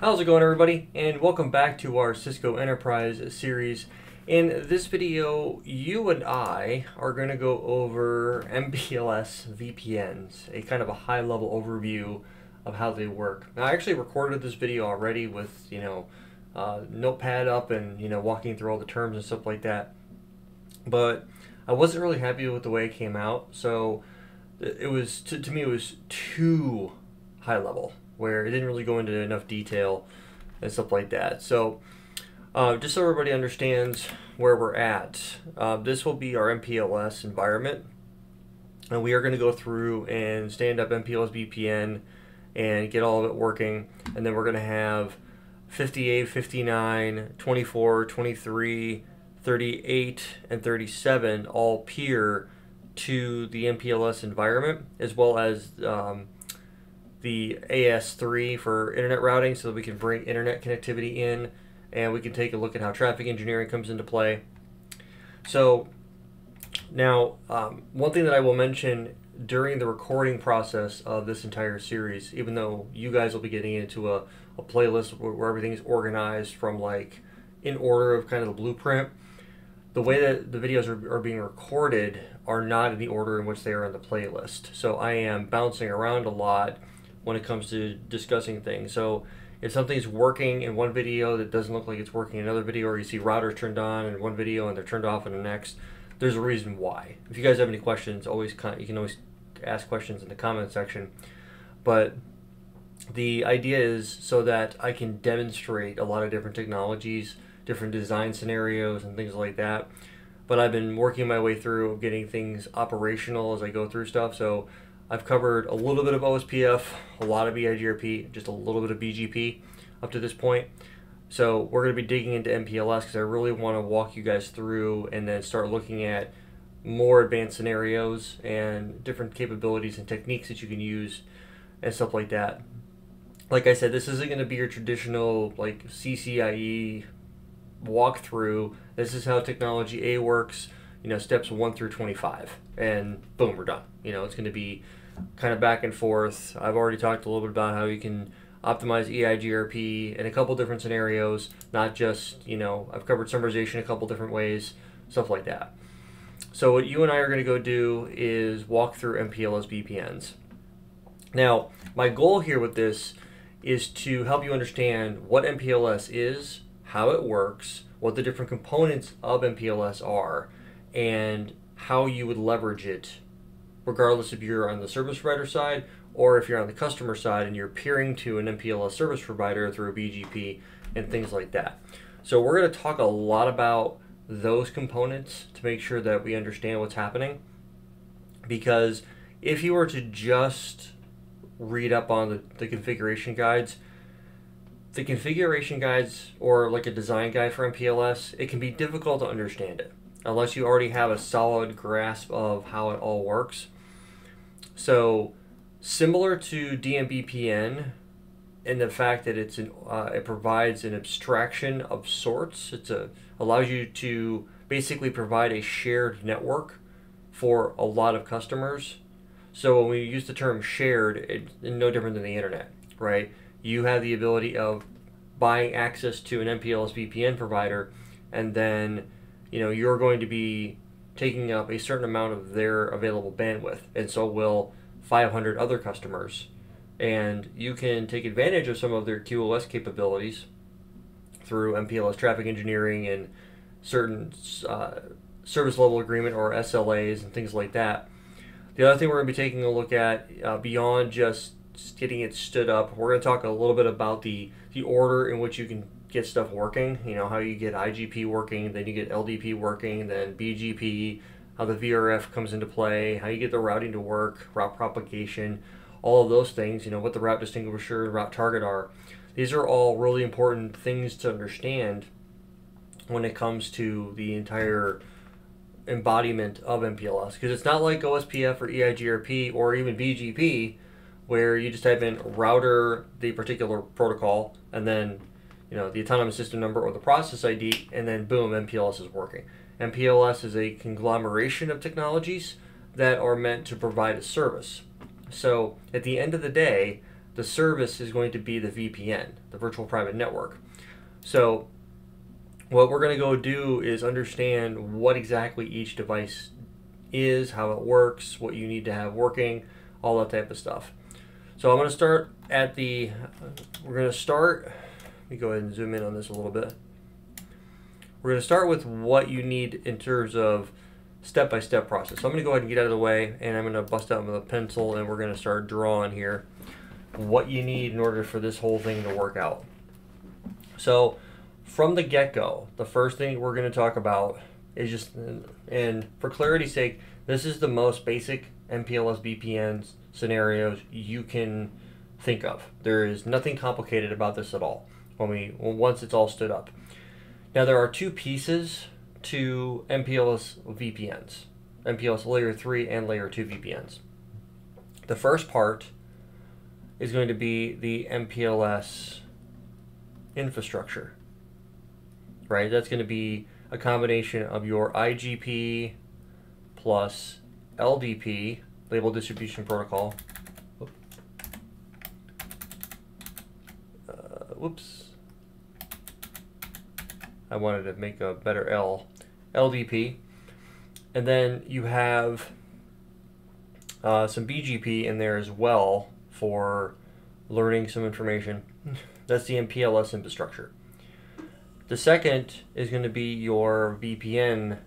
How's it going everybody? And welcome back to our Cisco Enterprise series. In this video, you and I are going to go over MPLS VPNs, a kind of a high level overview of how they work. Now I actually recorded this video already with, you know, uh, notepad up and, you know, walking through all the terms and stuff like that. But I wasn't really happy with the way it came out, so it was, to, to me, it was too high level where it didn't really go into enough detail and stuff like that. So, uh, just so everybody understands where we're at, uh, this will be our MPLS environment. And we are going to go through and stand up MPLS VPN and get all of it working. And then we're going to have 58, 59, 24, 23, 38, and 37 all peer to the MPLS environment, as well as um, the AS3 for internet routing so that we can bring internet connectivity in and we can take a look at how traffic engineering comes into play. So now, um, one thing that I will mention during the recording process of this entire series, even though you guys will be getting into a, a playlist where, where everything is organized from like in order of kind of the blueprint, the way that the videos are, are being recorded are not in the order in which they are in the playlist. So I am bouncing around a lot when it comes to discussing things. So if something's working in one video that doesn't look like it's working in another video, or you see routers turned on in one video and they're turned off in the next, there's a reason why. If you guys have any questions, always you can always ask questions in the comment section. But the idea is so that I can demonstrate a lot of different technologies, different design scenarios, and things like that. But I've been working my way through getting things operational as I go through stuff. So I've covered a little bit of OSPF, a lot of EIGRP, just a little bit of BGP up to this point. So we're going to be digging into MPLS because I really want to walk you guys through and then start looking at more advanced scenarios and different capabilities and techniques that you can use and stuff like that. Like I said, this isn't going to be your traditional like CCIE walkthrough. This is how technology A works, you know, steps 1 through 25. And boom, we're done. You know, it's going to be kind of back and forth. I've already talked a little bit about how you can optimize EIGRP in a couple different scenarios, not just, you know, I've covered summarization a couple different ways, stuff like that. So what you and I are going to go do is walk through MPLS VPNs. Now, my goal here with this is to help you understand what MPLS is, how it works, what the different components of MPLS are, and how you would leverage it regardless if you're on the service provider side or if you're on the customer side and you're peering to an MPLS service provider through a BGP and things like that. So we're going to talk a lot about those components to make sure that we understand what's happening because if you were to just read up on the, the configuration guides, the configuration guides or like a design guide for MPLS, it can be difficult to understand it unless you already have a solid grasp of how it all works. So, similar to DMVPN in the fact that it's an, uh, it provides an abstraction of sorts. It's a allows you to basically provide a shared network for a lot of customers. So when we use the term shared, it's no different than the internet, right? You have the ability of buying access to an MPLS VPN provider, and then you know you're going to be taking up a certain amount of their available bandwidth, and so will 500 other customers. And you can take advantage of some of their QoS capabilities through MPLS traffic engineering and certain uh, service level agreement or SLAs and things like that. The other thing we're going to be taking a look at uh, beyond just getting it stood up, we're going to talk a little bit about the, the order in which you can get stuff working. You know, how you get IGP working, then you get LDP working, then BGP, how the VRF comes into play, how you get the routing to work, route propagation, all of those things, you know, what the route distinguisher route target are. These are all really important things to understand when it comes to the entire embodiment of MPLS because it's not like OSPF or EIGRP or even BGP where you just type in router the particular protocol and then you know, the autonomous system number or the process ID, and then boom, MPLS is working. MPLS is a conglomeration of technologies that are meant to provide a service. So at the end of the day, the service is going to be the VPN, the virtual private network. So what we're going to go do is understand what exactly each device is, how it works, what you need to have working, all that type of stuff. So I'm going to start at the, we're going to start, me go ahead and zoom in on this a little bit. We're going to start with what you need in terms of step-by-step -step process. So I'm going to go ahead and get out of the way and I'm going to bust out a pencil and we're going to start drawing here what you need in order for this whole thing to work out. So from the get-go, the first thing we're going to talk about is just, and for clarity's sake, this is the most basic MPLS VPN scenarios you can think of. There is nothing complicated about this at all when we once it's all stood up. Now there are two pieces to MPLS VPNs, MPLS layer 3 and layer 2 VPNs. The first part is going to be the MPLS infrastructure right? That's going to be a combination of your IGP plus LDP, label distribution protocol. Uh, whoops. I wanted to make a better L. LDP. And then you have uh, some BGP in there as well for learning some information. That's the MPLS infrastructure. The second is going to be your VPN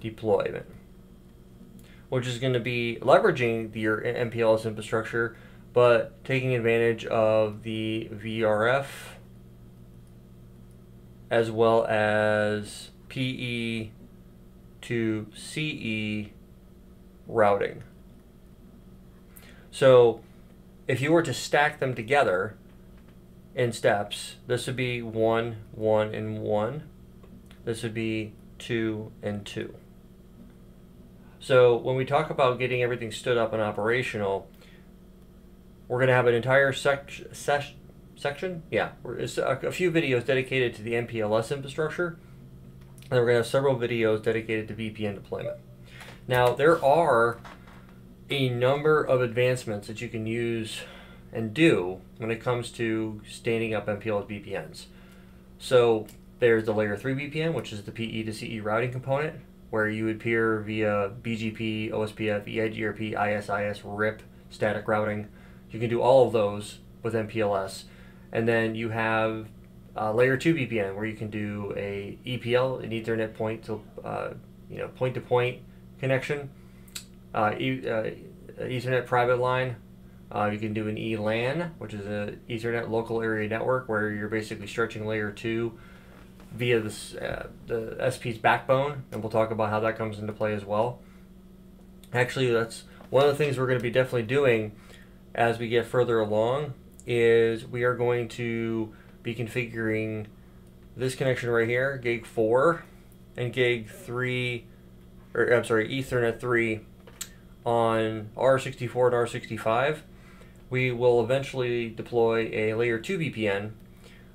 deployment, which is going to be leveraging your MPLS infrastructure, but taking advantage of the VRF as well as PE to CE routing. So if you were to stack them together, in steps. This would be 1, 1, and 1. This would be 2 and 2. So when we talk about getting everything stood up and operational, we're going to have an entire sec section. Yeah, it's a, a few videos dedicated to the MPLS infrastructure. And we're going to have several videos dedicated to VPN deployment. Now, there are a number of advancements that you can use and do when it comes to standing up MPLS VPNs. So there's the layer 3 VPN, which is the PE to CE routing component, where you would peer via BGP, OSPF, EIGRP, ISIS, RIP, static routing. You can do all of those with MPLS. And then you have uh, layer 2 VPN, where you can do a EPL, an Ethernet point to uh, you know point to point connection, uh, e uh, Ethernet private line, uh, you can do an ELAN, which is an Ethernet local area network, where you're basically stretching layer two via this, uh, the SP's backbone, and we'll talk about how that comes into play as well. Actually, that's one of the things we're going to be definitely doing as we get further along is we are going to be configuring this connection right here, gig 4 and gig 3, or I'm sorry, Ethernet 3 on R64 and R65 we will eventually deploy a layer 2 VPN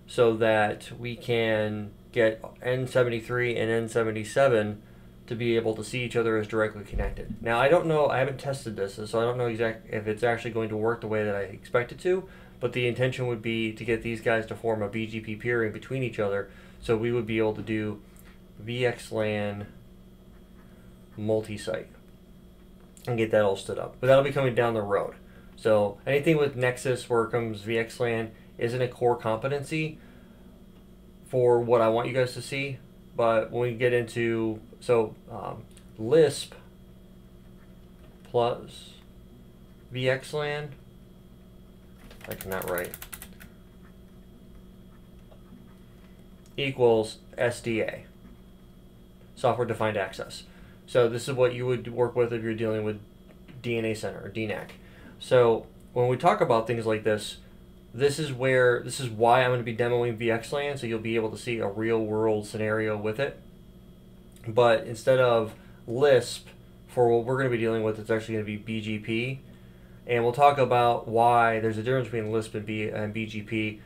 so that we can get N73 and N77 to be able to see each other as directly connected. Now I don't know, I haven't tested this, so I don't know exactly if it's actually going to work the way that I expect it to, but the intention would be to get these guys to form a BGP peering between each other so we would be able to do VXLAN multi-site and get that all stood up. But that'll be coming down the road. So anything with Nexus where VXLAN isn't a core competency for what I want you guys to see. But when we get into, so um, Lisp plus VXLAN, I cannot write, equals SDA, software defined access. So this is what you would work with if you're dealing with DNA Center or DNAC. So when we talk about things like this, this is where this is why I'm going to be demoing VXLAN, so you'll be able to see a real world scenario with it. But instead of Lisp, for what we're going to be dealing with, it's actually going to be BGP. And we'll talk about why there's a difference between Lisp and, B, and BGP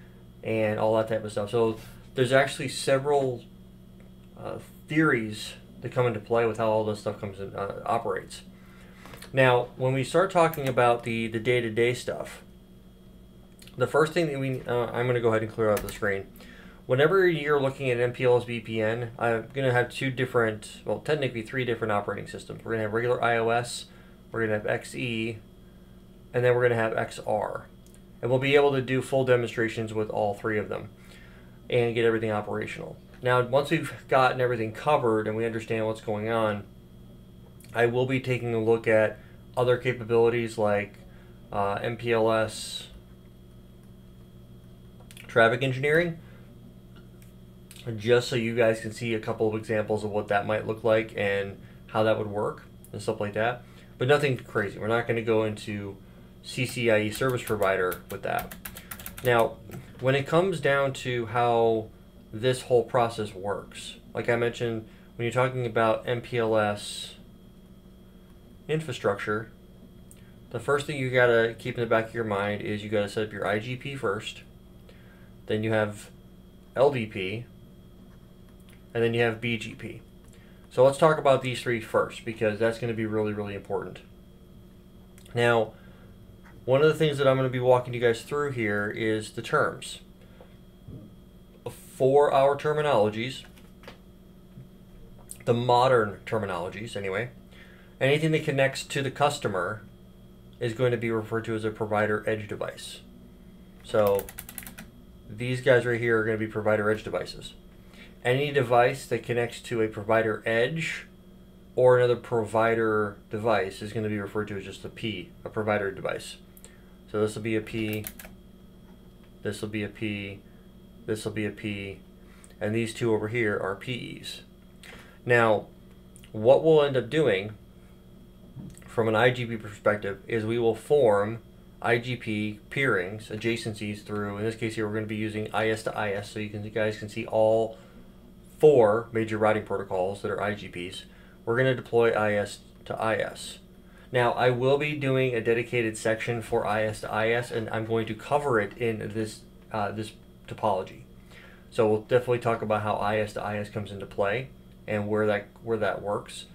and all that type of stuff. So there's actually several uh, theories that come into play with how all this stuff comes in, uh, operates. Now, when we start talking about the the day to day stuff, the first thing that we, uh, I'm going to go ahead and clear out the screen. Whenever you're looking at MPLS VPN, I'm going to have two different, well, technically three different operating systems. We're going to have regular IOS, we're going to have XE, and then we're going to have XR. And we'll be able to do full demonstrations with all three of them and get everything operational. Now, once we've gotten everything covered and we understand what's going on, I will be taking a look at other capabilities like uh, MPLS traffic engineering, just so you guys can see a couple of examples of what that might look like and how that would work and stuff like that. But nothing crazy. We're not going to go into CCIE service provider with that. Now, when it comes down to how this whole process works, like I mentioned, when you're talking about MPLS infrastructure, the first thing you gotta keep in the back of your mind is you gotta set up your IGP first, then you have LDP, and then you have BGP. So let's talk about these three first because that's going to be really, really important. Now, one of the things that I'm going to be walking you guys through here is the terms. For our terminologies, the modern terminologies anyway, anything that connects to the customer is going to be referred to as a provider edge device. So these guys right here are going to be provider edge devices. Any device that connects to a provider edge or another provider device is going to be referred to as just a P, a provider device. So this will be a P, this will be a P, this will be a P, and these two over here are PEs. Now, what we'll end up doing from an IGP perspective is we will form IGP peerings, adjacencies through, in this case here we're going to be using IS to IS so you, can, you guys can see all four major routing protocols that are IGPs. We're going to deploy IS to IS. Now, I will be doing a dedicated section for IS to IS, and I'm going to cover it in this uh, this topology. So we'll definitely talk about how IS to IS comes into play and where that where that works.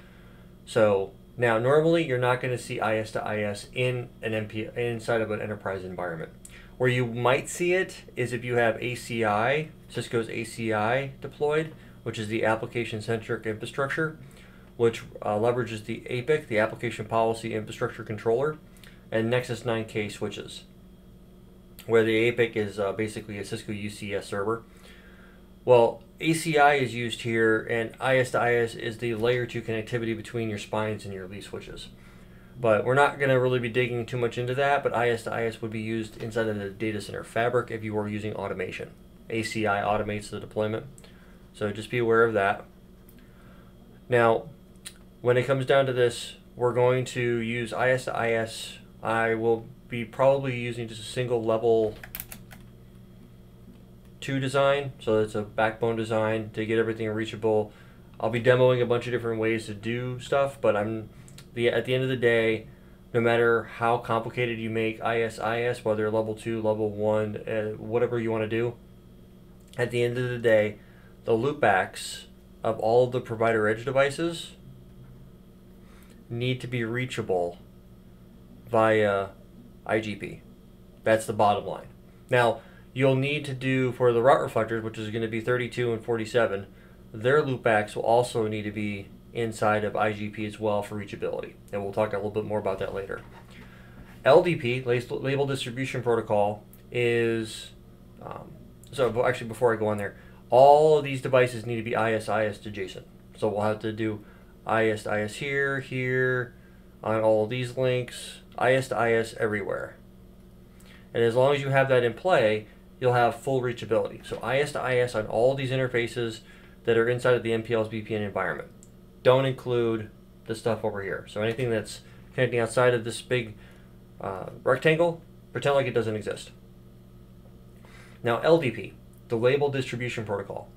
So now, normally you're not going to see IS to IS in an MP inside of an enterprise environment. Where you might see it is if you have ACI, Cisco's ACI deployed, which is the application-centric infrastructure which uh, leverages the APIC, the Application Policy Infrastructure Controller, and Nexus 9K switches, where the APIC is uh, basically a Cisco UCS server. Well, ACI is used here, and IS to IS is the layer 2 connectivity between your spines and your leaf switches. But we're not going to really be digging too much into that, but IS to IS would be used inside of the data center fabric if you were using automation. ACI automates the deployment, so just be aware of that. Now, when it comes down to this, we're going to use IS to IS. I will be probably using just a single level 2 design, so it's a backbone design to get everything reachable. I'll be demoing a bunch of different ways to do stuff, but I'm the at the end of the day, no matter how complicated you make ISIS, whether level 2, level 1, uh, whatever you want to do, at the end of the day, the loopbacks of all of the provider edge devices need to be reachable via IGP. That's the bottom line. Now, you'll need to do for the route reflectors, which is going to be 32 and 47, their loopbacks will also need to be inside of IGP as well for reachability. And we'll talk a little bit more about that later. LDP, Label Distribution Protocol, is, um, so actually before I go on there, all of these devices need to be IS-IS adjacent. So we'll have to do IS to IS here, here, on all these links, IS to IS everywhere. And as long as you have that in play, you'll have full reachability. So IS to IS on all these interfaces that are inside of the MPLS VPN environment. Don't include the stuff over here. So anything that's connecting outside of this big uh, rectangle, pretend like it doesn't exist. Now LDP, the Label Distribution Protocol.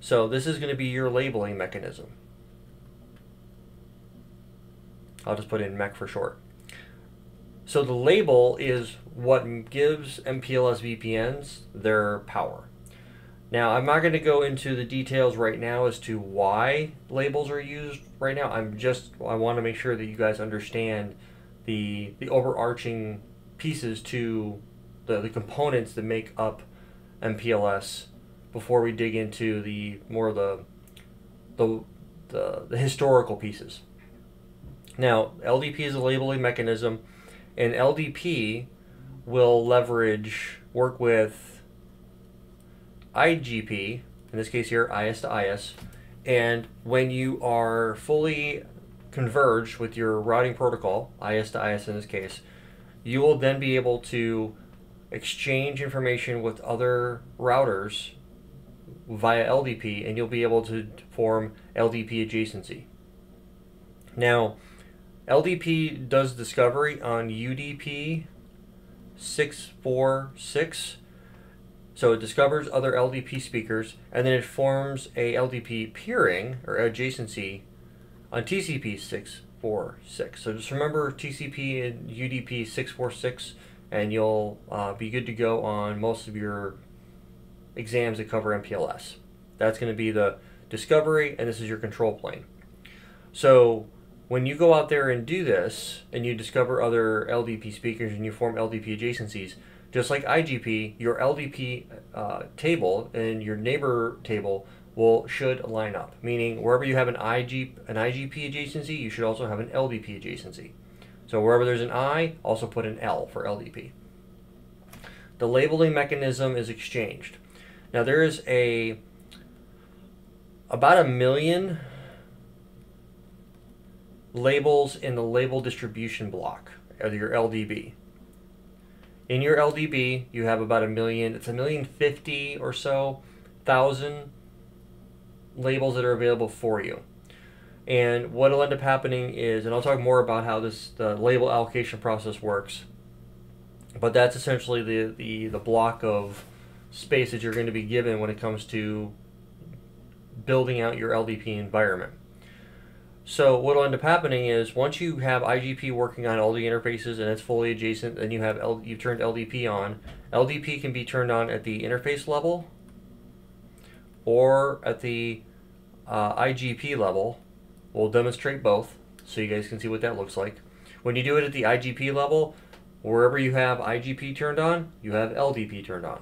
So this is going to be your labeling mechanism. I'll just put in MEC for short. So the label is what gives MPLS VPNs their power. Now, I'm not going to go into the details right now as to why labels are used right now. I'm just, I want to make sure that you guys understand the, the overarching pieces to the, the components that make up MPLS before we dig into the more of the the, the, the historical pieces. Now, LDP is a labeling mechanism, and LDP will leverage, work with IGP, in this case here, IS to IS, and when you are fully converged with your routing protocol, IS to IS in this case, you will then be able to exchange information with other routers via LDP and you'll be able to form LDP adjacency. Now, LDP does discovery on UDP 646. So it discovers other LDP speakers and then it forms a LDP peering or adjacency on TCP 646. So just remember TCP and UDP 646 and you'll uh, be good to go on most of your exams that cover MPLS. That's going to be the discovery, and this is your control plane. So when you go out there and do this, and you discover other LDP speakers and you form LDP adjacencies, just like IGP, your LDP uh, table and your neighbor table will should line up. Meaning wherever you have an IG an IGP adjacency, you should also have an LDP adjacency. So wherever there's an I, also put an L for LDP. The labeling mechanism is exchanged. Now there is a about a million labels in the label distribution block of your LDB. In your LDB, you have about a million, it's a million fifty or so thousand labels that are available for you. And what will end up happening is, and I'll talk more about how this the label allocation process works, but that's essentially the, the, the block of space that you're going to be given when it comes to building out your LDP environment. So what will end up happening is once you have IGP working on all the interfaces and it's fully adjacent, then you have L, you've turned LDP on. LDP can be turned on at the interface level or at the uh, IGP level. We'll demonstrate both so you guys can see what that looks like. When you do it at the IGP level, wherever you have IGP turned on, you have LDP turned on.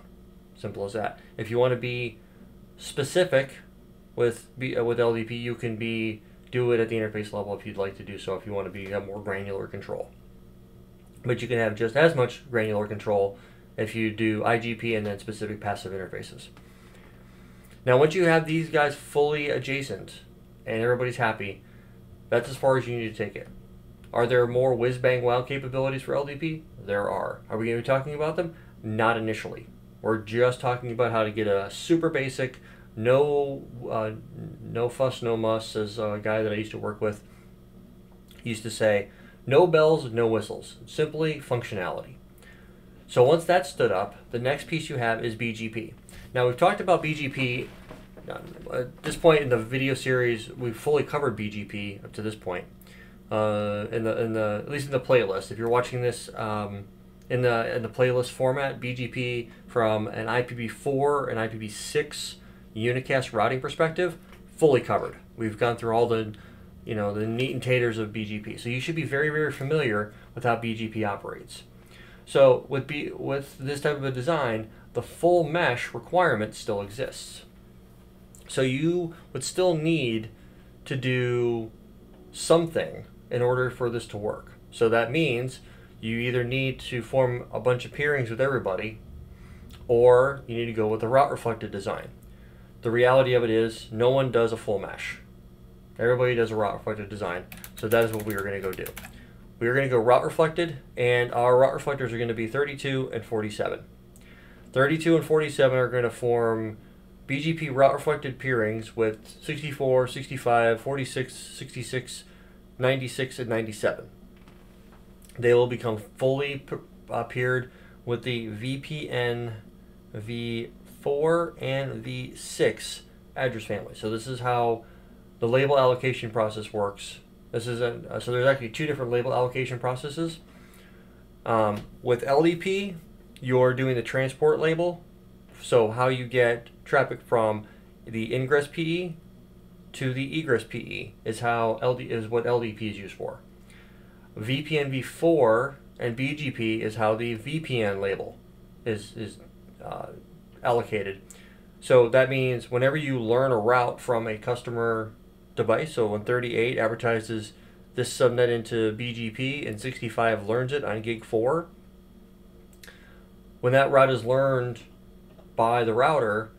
Simple as that. If you want to be specific with uh, with LDP, you can be do it at the interface level if you'd like to do so. If you want to be have more granular control, but you can have just as much granular control if you do IGP and then specific passive interfaces. Now, once you have these guys fully adjacent and everybody's happy, that's as far as you need to take it. Are there more whiz bang wow capabilities for LDP? There are. Are we going to be talking about them? Not initially. We're just talking about how to get a super basic, no, uh, no fuss, no muss, as a guy that I used to work with used to say, no bells, no whistles, simply functionality. So once that stood up, the next piece you have is BGP. Now we've talked about BGP. Uh, at this point in the video series, we've fully covered BGP up to this point. Uh, in the in the at least in the playlist. If you're watching this um, in the in the playlist format, BGP from an IPv4 and IPv6 unicast routing perspective, fully covered. We've gone through all the you know the neat and taters of BGP, so you should be very very familiar with how BGP operates. So with B, with this type of a design, the full mesh requirement still exists. So you would still need to do something in order for this to work. So that means you either need to form a bunch of peerings with everybody or you need to go with a route reflected design. The reality of it is no one does a full mesh. Everybody does a route reflected design. So that is what we are going to go do. We are going to go route reflected and our route reflectors are going to be 32 and 47. 32 and 47 are going to form BGP route reflected peerings with 64, 65, 46, 66, 96, and 97 they will become fully uh, paired with the VPN v4 and the six address family. So this is how the label allocation process works. This is a, uh, so there's actually two different label allocation processes. Um, with LDP, you're doing the transport label. So how you get traffic from the ingress PE to the egress PE is how LD is what LDP is used for. VPN v4 and BGP is how the VPN label is is uh, allocated. So that means whenever you learn a route from a customer device, so when 38 advertises this subnet into BGP and 65 learns it on gig 4, when that route is learned by the router,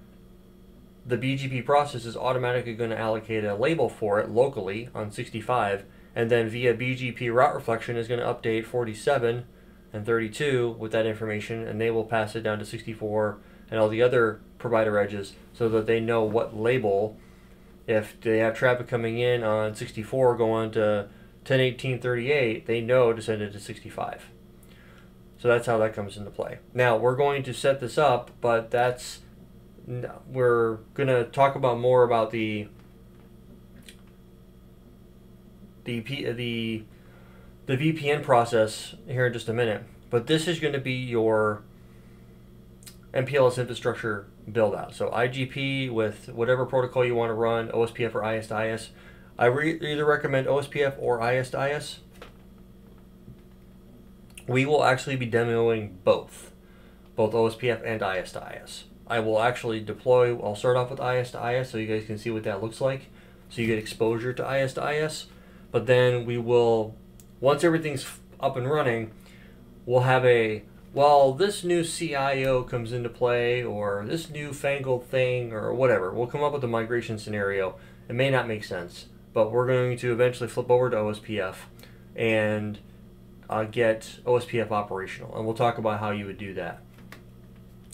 the BGP process is automatically going to allocate a label for it locally on 65, and then via BGP route reflection is going to update 47 and 32 with that information, and they will pass it down to 64 and all the other provider edges so that they know what label, if they have traffic coming in on 64 going to 101838, they know to send it to 65. So that's how that comes into play. Now we're going to set this up, but that's we're going to talk about more about the the uh, the the VPN process here in just a minute. But this is going to be your MPLS infrastructure build out. So IGP with whatever protocol you want to run, OSPF or IS-IS. I re either recommend OSPF or IS-IS. We will actually be demoing both, both OSPF and IS-IS. I will actually deploy, I'll start off with IS-IS so you guys can see what that looks like. So you get exposure to IS-IS. But then we will, once everything's up and running, we'll have a well, this new CIO comes into play, or this new fangled thing, or whatever. We'll come up with a migration scenario. It may not make sense, but we're going to eventually flip over to OSPF and uh, get OSPF operational. And we'll talk about how you would do that.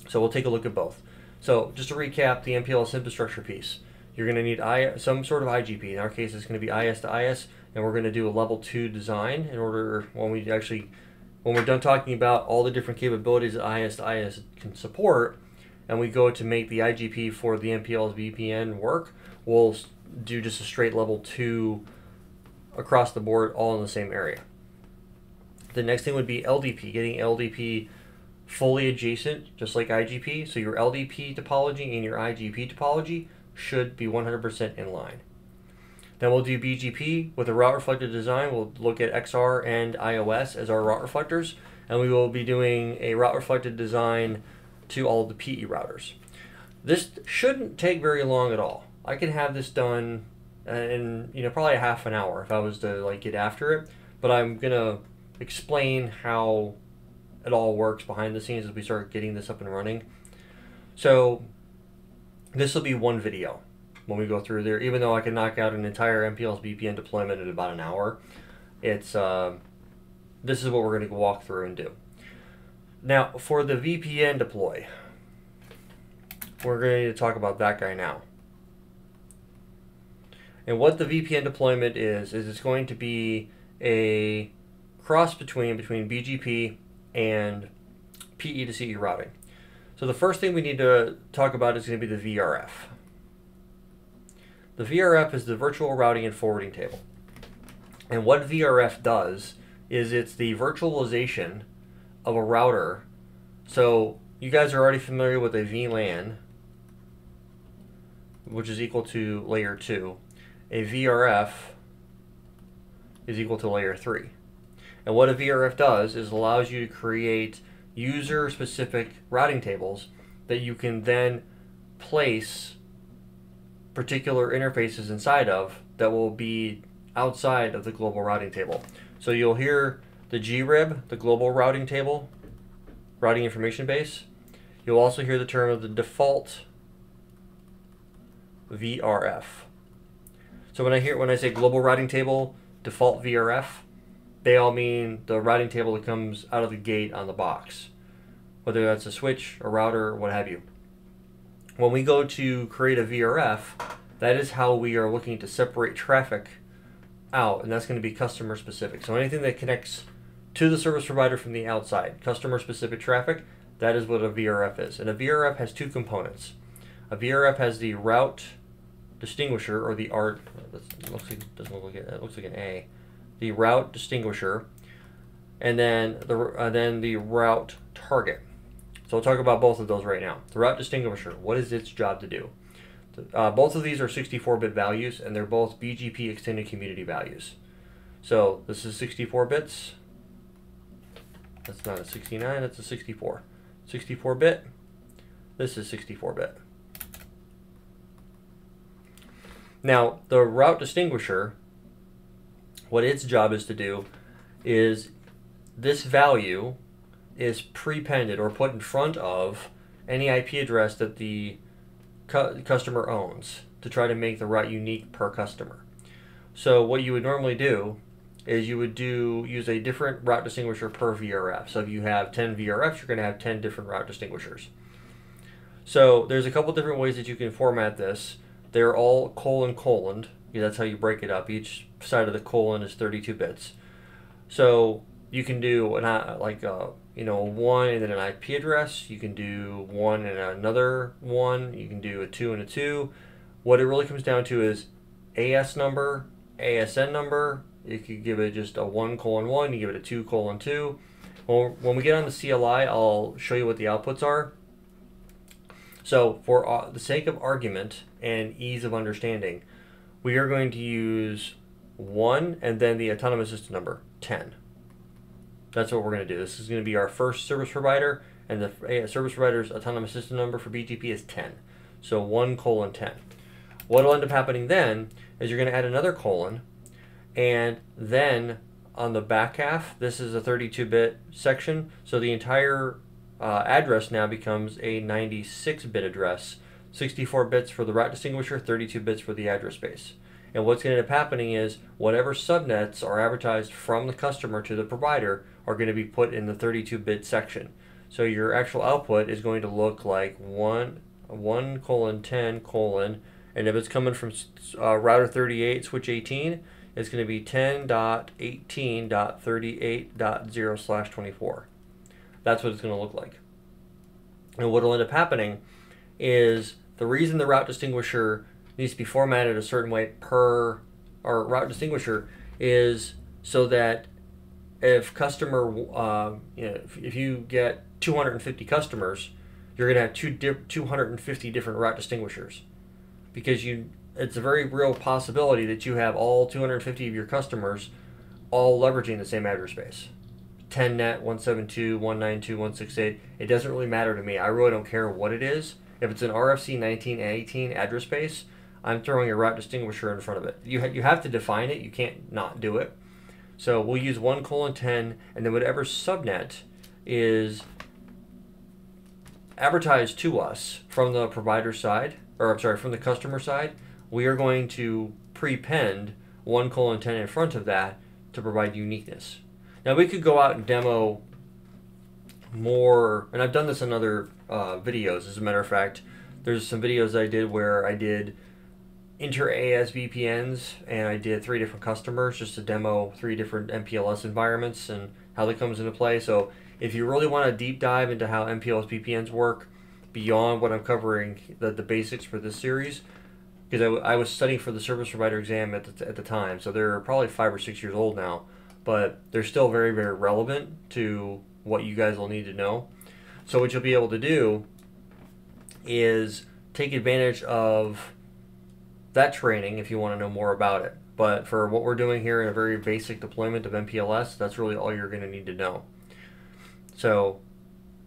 So we'll take a look at both. So just to recap the MPLS infrastructure piece, you're going to need I, some sort of IGP. In our case, it's going to be IS to IS, and we're going to do a level 2 design in order when we actually when we're done talking about all the different capabilities that IS to IS can support, and we go to make the IGP for the MPLS VPN work, we'll do just a straight level 2 across the board all in the same area. The next thing would be LDP, getting LDP fully adjacent, just like IGP. So your LDP topology and your IGP topology should be 100% in line. Then we'll do BGP with a route reflected design. We'll look at XR and IOS as our route reflectors. And we will be doing a route reflected design to all the PE routers. This shouldn't take very long at all. I can have this done in you know probably a half an hour if I was to like get after it. But I'm gonna explain how it all works behind the scenes as we start getting this up and running. So this will be one video when we go through there. Even though I can knock out an entire MPLS VPN deployment in about an hour, it's uh, this is what we're going to walk through and do. Now, for the VPN deploy, we're going to talk about that guy now. And what the VPN deployment is, is it's going to be a cross between between BGP and PE to CE routing. So the first thing we need to talk about is going to be the VRF. The VRF is the virtual routing and forwarding table. And what VRF does is it's the virtualization of a router. So you guys are already familiar with a VLAN, which is equal to layer 2. A VRF is equal to layer 3. And what a VRF does is allows you to create user-specific routing tables that you can then place particular interfaces inside of that will be outside of the global routing table. So you'll hear the grib, the global routing table, routing information base. You'll also hear the term of the default VRF. So when I hear when I say global routing table, default VRF, they all mean the routing table that comes out of the gate on the box, whether that's a switch, a router, what have you. When we go to create a VRF, that is how we are looking to separate traffic out, and that's going to be customer specific. So anything that connects to the service provider from the outside, customer specific traffic, that is what a VRF is. And a VRF has two components. A VRF has the route distinguisher, or the ART, looks like, doesn't look like it, it looks like an A, the route distinguisher, and then the, uh, then the route target. So we'll talk about both of those right now. The route distinguisher, what is its job to do? Uh, both of these are 64-bit values, and they're both BGP extended community values. So this is 64 bits. That's not a 69, that's a 64. 64-bit. This is 64-bit. Now, the route distinguisher, what its job is to do is this value is prepended or put in front of any IP address that the cu customer owns to try to make the route unique per customer. So what you would normally do is you would do use a different route distinguisher per VRF. So if you have 10 VRFs, you're going to have 10 different route distinguishers. So there's a couple different ways that you can format this. They're all colon colon. That's how you break it up. Each side of the colon is 32 bits. So you can do an, uh, like a, uh, you know one and then an IP address. You can do one and another one. You can do a two and a two. What it really comes down to is AS number, ASN number. You could give it just a one colon one. You give it a two colon two. Well, when we get on the CLI, I'll show you what the outputs are. So for uh, the sake of argument and ease of understanding, we are going to use 1 and then the autonomous system number, 10. That's what we're going to do. This is going to be our first service provider, and the service provider's autonomous system number for BGP is 10. So 1 colon 10. What will end up happening then is you're going to add another colon, and then on the back half, this is a 32-bit section, so the entire uh, address now becomes a 96-bit address, 64 bits for the route distinguisher, 32 bits for the address space. And what's going to end up happening is whatever subnets are advertised from the customer to the provider are going to be put in the 32-bit section. So your actual output is going to look like 1, 1 colon 10 colon, and if it's coming from uh, router 38, switch 18, it's going to be 10.18.38.0 slash 24. That's what it's going to look like. And what will end up happening is the reason the route distinguisher needs to be formatted a certain way per or route distinguisher is so that if customer, uh, you know, if, if you get 250 customers, you're going to have two di- 250 different route distinguishers because you it's a very real possibility that you have all 250 of your customers all leveraging the same address space. 10net, 172, 192, 168. It doesn't really matter to me. I really don't care what it is. If it's an RFC 1918 address space, I'm throwing a route distinguisher in front of it. You, ha- you have to define it. You can't not do it. So we'll use 1 colon 10, and then whatever subnet is advertised to us from the provider side, or I'm sorry, from the customer side, we are going to prepend 1 colon 10 in front of that to provide uniqueness. Now we could go out and demo more, and I've done this in other uh, videos. As a matter of fact, there's some videos I did where I did inter AS VPNs, and I did three different customers just to demo three different MPLS environments and how that comes into play. So if you really want to deep dive into how MPLS VPNs work beyond what I'm covering, the, the basics for this series, because I, I was studying for the service provider exam at the, at the time, so they're probably five or six years old now but they're still very, very relevant to what you guys will need to know. So what you'll be able to do is take advantage of that training if you want to know more about it. But for what we're doing here in a very basic deployment of MPLS, that's really all you're going to need to know. So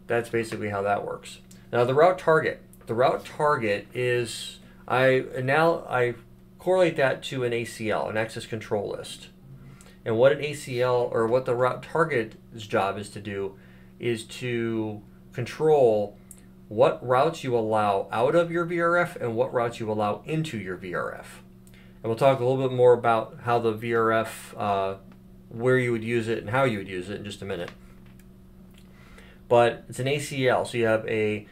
that's basically how that works. Now the route target. The route target is I now I correlate that to an ACL, an access control list. And what an ACL or what the route target's job is to do is to control what routes you allow out of your VRF and what routes you allow into your VRF. And we'll talk a little bit more about how the VRF, uh, where you would use it and how you would use it in just a minute. But it's an ACL, so you have a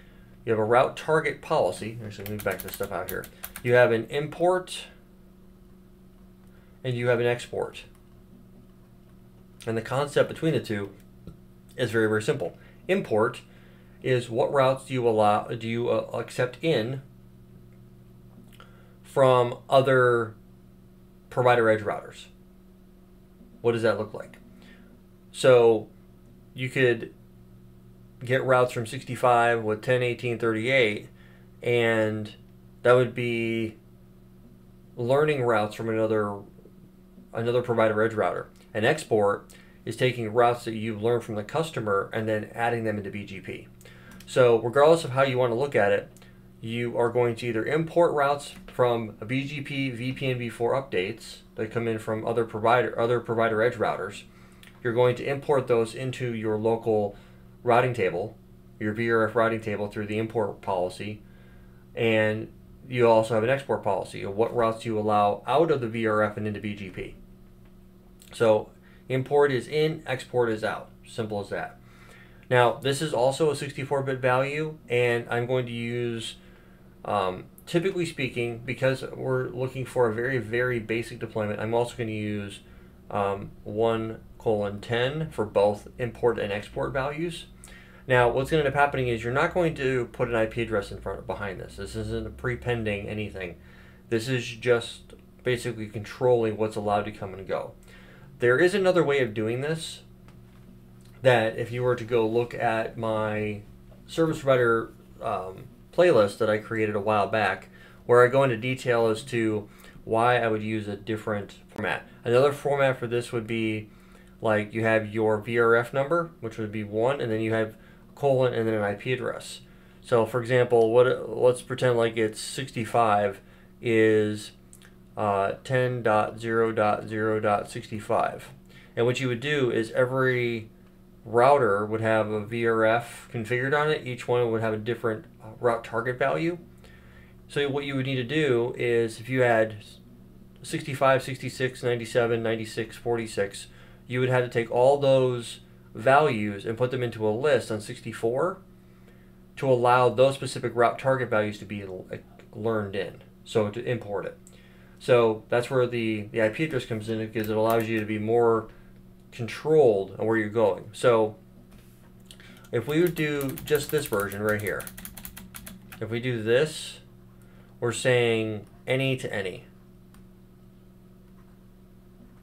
you have a route target policy. Actually, let me back this stuff out here. You have an import and you have an export. And the concept between the two is very, very simple. Import is what routes do you allow do you uh, accept in from other provider edge routers. What does that look like? So you could get routes from 65 with 10, 18, 38, and that would be learning routes from another another provider edge router. An export is taking routes that you've learned from the customer and then adding them into BGP. So regardless of how you want to look at it, you are going to either import routes from BGP VPN v4 updates that come in from other provider other provider edge routers. You're going to import those into your local routing table, your VRF routing table through the import policy, and you also have an export policy of what routes you allow out of the VRF and into BGP. So import is in, export is out. Simple as that. Now, this is also a 64-bit value, and I'm going to use, um, typically speaking, because we're looking for a very, very basic deployment, I'm also going to use um, 1 colon 10 for both import and export values. Now, what's going to end up happening is you're not going to put an IP address in front of behind this. This isn't prepending anything. This is just basically controlling what's allowed to come and go. There is another way of doing this, that if you were to go look at my service provider um, playlist that I created a while back, where I go into detail as to why I would use a different format. Another format for this would be like you have your VRF number, which would be one, and then you have colon and then an IP address. So, for example, what let's pretend like it's 65 is uh, 10.0.0.65. And what you would do is every router would have a VRF configured on it. Each one would have a different uh, route target value. So what you would need to do is if you had 65, 66, 97, 96, 46, you would have to take all those values and put them into a list on 64 to allow those specific route target values to be learned in, so to import it. So that's where the, the IP address comes in because it allows you to be more controlled on where you're going. So if we would do just this version right here, if we do this, we're saying any to any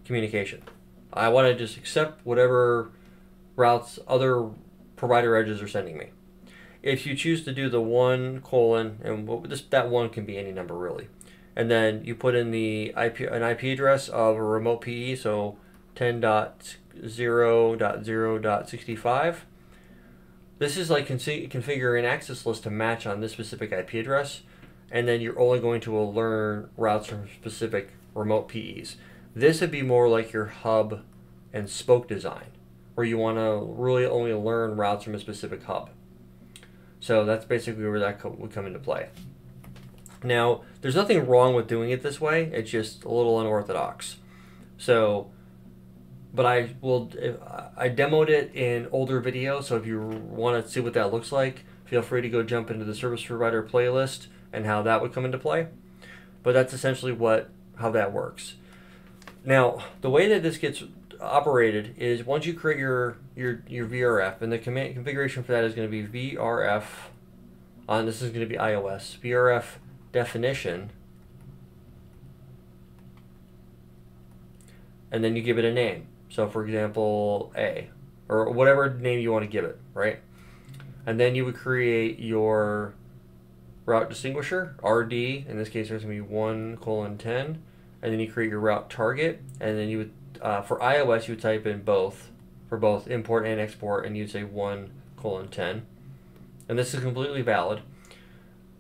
communication. I want to just accept whatever routes other provider edges are sending me. If you choose to do the one colon, and this, that one can be any number really, and then you put in the IP, an IP address of a remote PE, so 10.0.0.65. This is like config configuring an access list to match on this specific IP address, and then you're only going to learn routes from specific remote PEs. This would be more like your hub and spoke design, where you want to really only learn routes from a specific hub. So that's basically where that would come into play. Now, there's nothing wrong with doing it this way. It's just a little unorthodox. So but I will I demoed it in older videos, so if you want to see what that looks like, feel free to go jump into the service provider playlist and how that would come into play. But that's essentially what how that works. Now, the way that this gets operated is once you create your your your VRF, and the command configuration for that is going to be VRF. On uh, this is going to be IOS VRF definition, and then you give it a name. So, for example, A, or whatever name you want to give it, right? And then you would create your route distinguisher, RD. In this case, there's going to be 1 colon 10. And then you create your route target. And then you would, uh, for IOS, you would type in both, for both import and export, and you'd say 1 colon 10. And this is completely valid.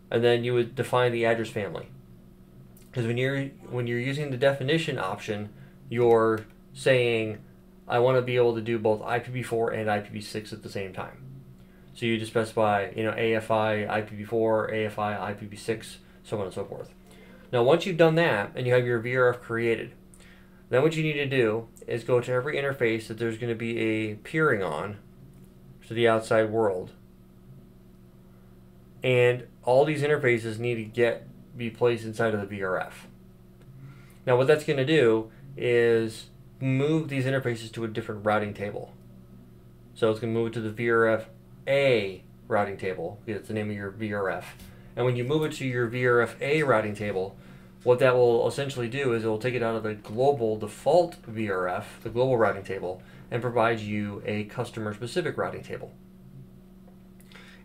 And then you would define the address family. Because when you're when you're using the definition option, you're saying I want to be able to do both IPv4 and IPv6 at the same time. So you just specify, you know, AFI, IPv4, AFI, IPv6, so on and so forth. Now, once you've done that and you have your VRF created, then what you need to do is go to every interface that there's going to be a peering on to the outside world. And all these interfaces need to get be placed inside of the VRF. Now, what that's going to do is move these interfaces to a different routing table. So it's going to move it to the VRF A routing table. It's the name of your VRF. And when you move it to your VRF A routing table, what that will essentially do is it will take it out of the global default VRF, the global routing table, and provide you a customer specific routing table.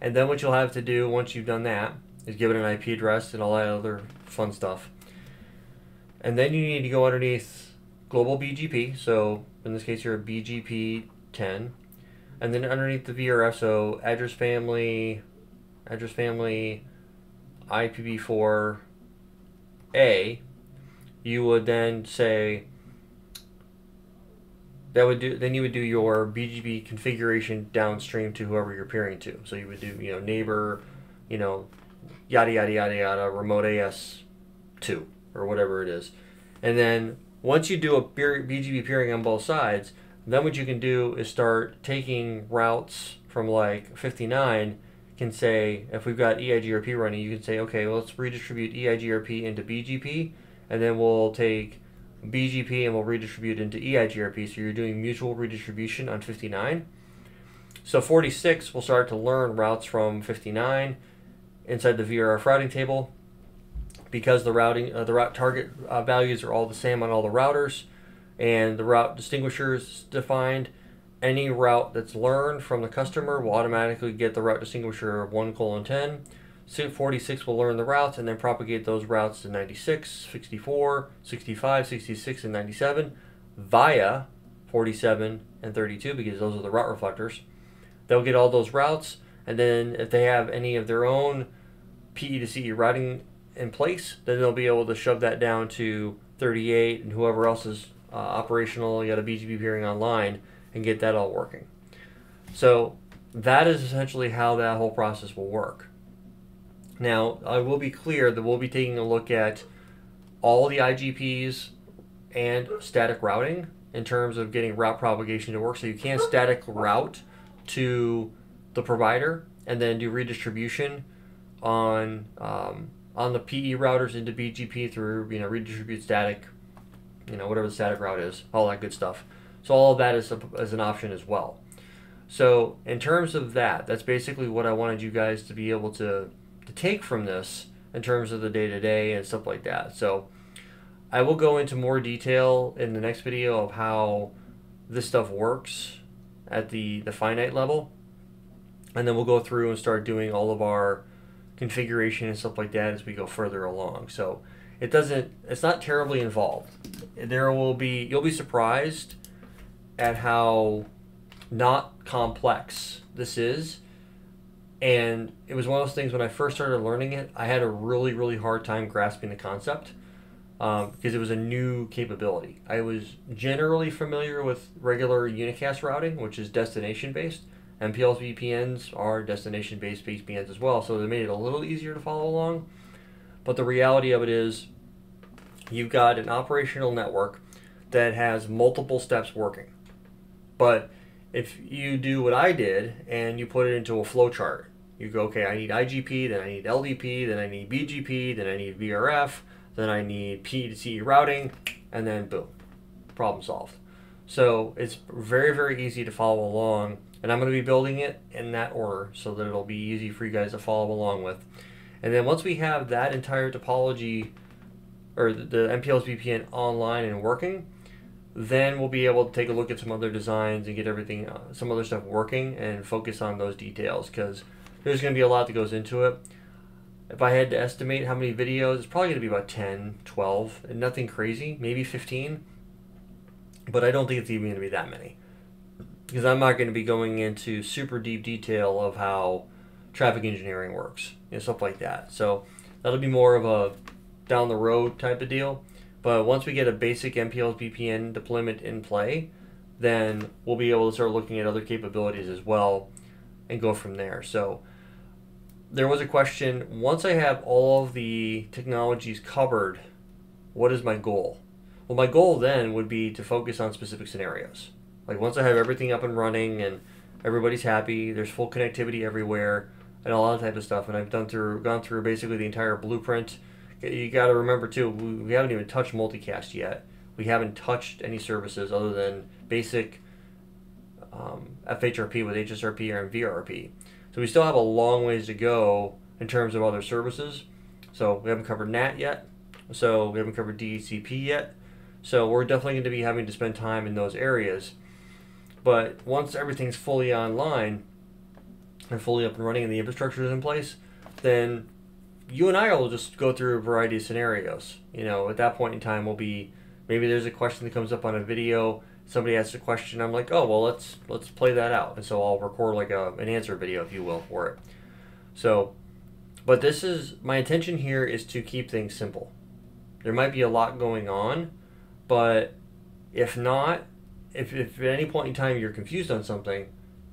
And then what you'll have to do once you've done that is give it an IP address and all that other fun stuff. And then you need to go underneath global BGP. So in this case, you're a BGP 10. And then underneath the VRF, so address family address family IPv4A, you would then say that would do then you would do your BGP configuration downstream to whoever you're peering to. So you would do you know neighbor, you know, yada yada yada yada remote AS two or whatever it is, and then once you do a BGP peering on both sides, then what you can do is start taking routes from like 59 can say if we've got EIGRP running, you can say okay, well, let's redistribute EIGRP into BGP, and then we'll take BGP and we'll redistribute into EIGRP. So you're doing mutual redistribution on 59. So 46 will start to learn routes from 59 inside the VRF routing table because the routing uh, the route target uh, values are all the same on all the routers and the route distinguishers defined any route that's learned from the customer will automatically get the route distinguisher of 1 colon 10 46 will learn the routes and then propagate those routes to 96, 64, 65, 66, and 97 via 47 and 32 because those are the route reflectors. They'll get all those routes, and then if they have any of their own PE to CE routing in place, then they'll be able to shove that down to 38 and whoever else is uh, operational, you got a BGP peering online, and get that all working. So that is essentially how that whole process will work. Now, I will be clear that we'll be taking a look at all the IGPs and static routing in terms of getting route propagation to work. So you can static route to the provider and then do redistribution on um, on the PE routers into BGP through you know redistribute static, you know whatever the static route is, all that good stuff. So all of that is, a, is an option as well. So in terms of that, that's basically what I wanted you guys to be able to to take from this in terms of the day to day and stuff like that. So I will go into more detail in the next video of how this stuff works at the, the finite level. And then we'll go through and start doing all of our configuration and stuff like that as we go further along. So it doesn't, it's not terribly involved. There will be, you'll be surprised at how not complex this is and it was one of those things when I first started learning it, I had a really, really hard time grasping the concept um, because it was a new capability. I was generally familiar with regular unicast routing, which is destination based. MPLS VPNs are destination based VPNs as well, so they made it a little easier to follow along. But the reality of it is, you've got an operational network that has multiple steps working. But if you do what I did and you put it into a flowchart, you go, okay, I need IGP, then I need LDP, then I need BGP, then I need VRF, then I need P to CE routing, and then boom, problem solved. So it's very, very easy to follow along, and I'm going to be building it in that order so that it'll be easy for you guys to follow along with. And then once we have that entire topology, or the, the MPLS VPN online and working, then we'll be able to take a look at some other designs and get everything, uh, some other stuff working and focus on those details because there's going to be a lot that goes into it. If I had to estimate how many videos, it's probably going to be about 10, 12, and nothing crazy, maybe 15. But I don't think it's even going to be that many. Because I'm not going to be going into super deep detail of how traffic engineering works and stuff like that. So that'll be more of a down the road type of deal. But once we get a basic MPLS VPN deployment in play, then we'll be able to start looking at other capabilities as well and go from there. So there was a question once I have all of the technologies covered, what is my goal? Well, my goal then would be to focus on specific scenarios. Like once I have everything up and running and everybody's happy, there's full connectivity everywhere, and all that type of stuff. And I've done through gone through basically the entire blueprint. You got to remember too, we haven't even touched multicast yet. We haven't touched any services other than basic um, FHRP with HSRP or VRRP. So we still have a long ways to go in terms of other services. So we haven't covered NAT yet. So we haven't covered DHCP yet. So we're definitely going to be having to spend time in those areas. But once everything's fully online and fully up and running and the infrastructure is in place, then you and I will just go through a variety of scenarios. You know, at that point in time, we'll be maybe there's a question that comes up on a video somebody asks a question, I'm like, oh well, let's let's play that out, and so I'll record like a, an answer video, if you will, for it. So, but this is my intention here is to keep things simple. There might be a lot going on, but if not, if, if at any point in time you're confused on something,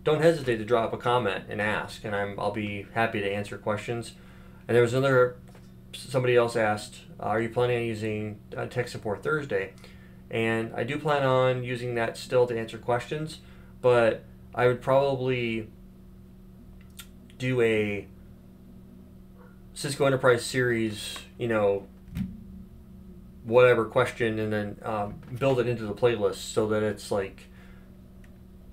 don't hesitate to drop a comment and ask, and I'm, I'll be happy to answer questions. And there was another, somebody else asked, are you planning on using uh, tech support Thursday? And I do plan on using that still to answer questions, but I would probably do a Cisco Enterprise series, you know, whatever question, and then um, build it into the playlist so that it's like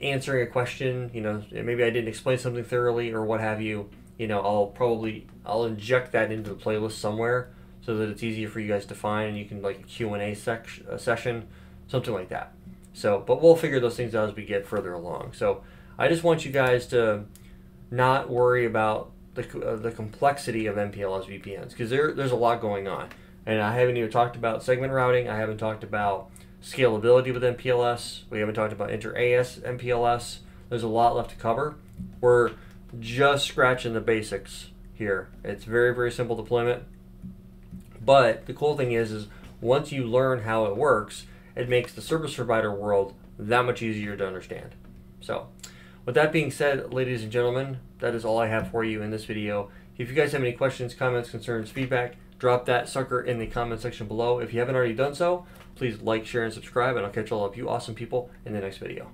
answering a question. You know, maybe I didn't explain something thoroughly or what have you. You know, I'll probably I'll inject that into the playlist somewhere so that it's easier for you guys to find, and you can like a Q&A section, a session, something like that. So, but we'll figure those things out as we get further along. So, I just want you guys to not worry about the, uh, the complexity of MPLS VPNs because there, there's a lot going on. And I haven't even talked about segment routing. I haven't talked about scalability with MPLS. We haven't talked about inter-AS MPLS. There's a lot left to cover. We're just scratching the basics here. It's very, very simple deployment. But the cool thing is, is once you learn how it works, it makes the service provider world that much easier to understand. So, with that being said, ladies and gentlemen, that is all I have for you in this video. If you guys have any questions, comments, concerns, feedback, drop that sucker in the comment section below. If you haven't already done so, please like, share, and subscribe, and I'll catch all of you awesome people in the next video.